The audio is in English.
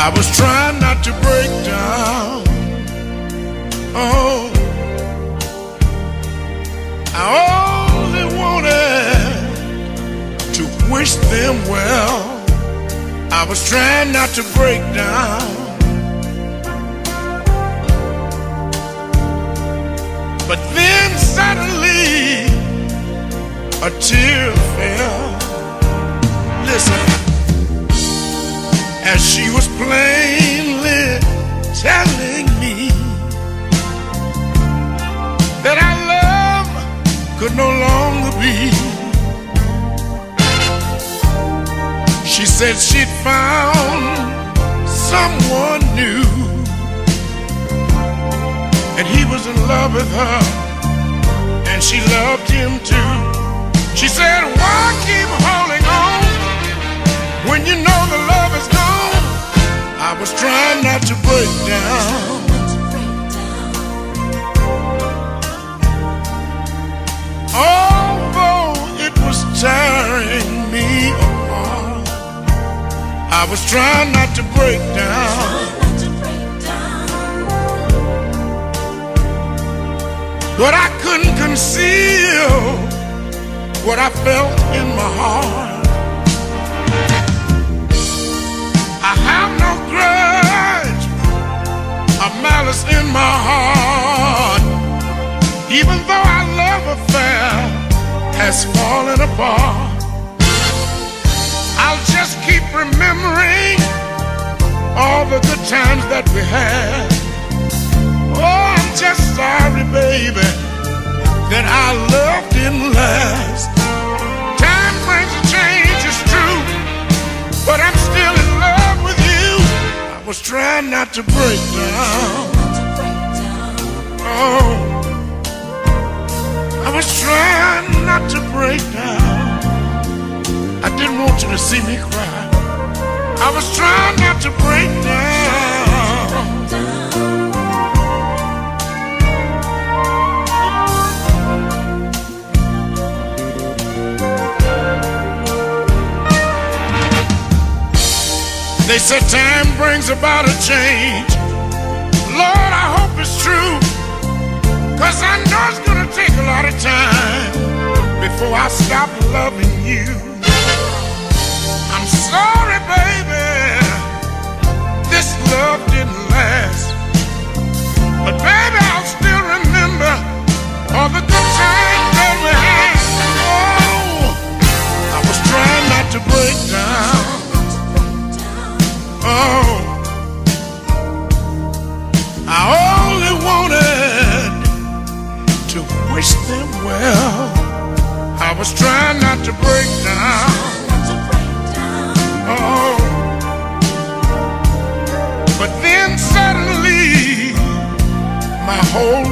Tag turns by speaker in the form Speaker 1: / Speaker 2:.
Speaker 1: I was trying not to break down. Oh, I only wanted to wish them well. I was trying not to break down. But then suddenly a tear fell. She was plainly telling me that our love could no longer be. She said she'd found someone new, and he was in love with her, and she loved him too. She said, Was trying not to break down. Although it was tearing me apart, I was trying not to break down. But I couldn't conceal what I felt in my heart. Has fallen apart. I'll just keep remembering all the good times that we had. Oh, I'm just sorry, baby, that our love didn't last. Time brings a change, it's true, but I'm still in love with you. I was trying not to break down. Not to break down. I didn't want you to see me cry. I was trying not to break down. They said time brings about a change. Lord, I hope it's true. Before I stop loving you. I'm sorry, baby. This love didn't last. But baby, I'll still remember all the good times that we had. Oh, I was trying not to break down. Oh, I only wanted to wish them well. I was trying not to break down. Oh, but then suddenly my whole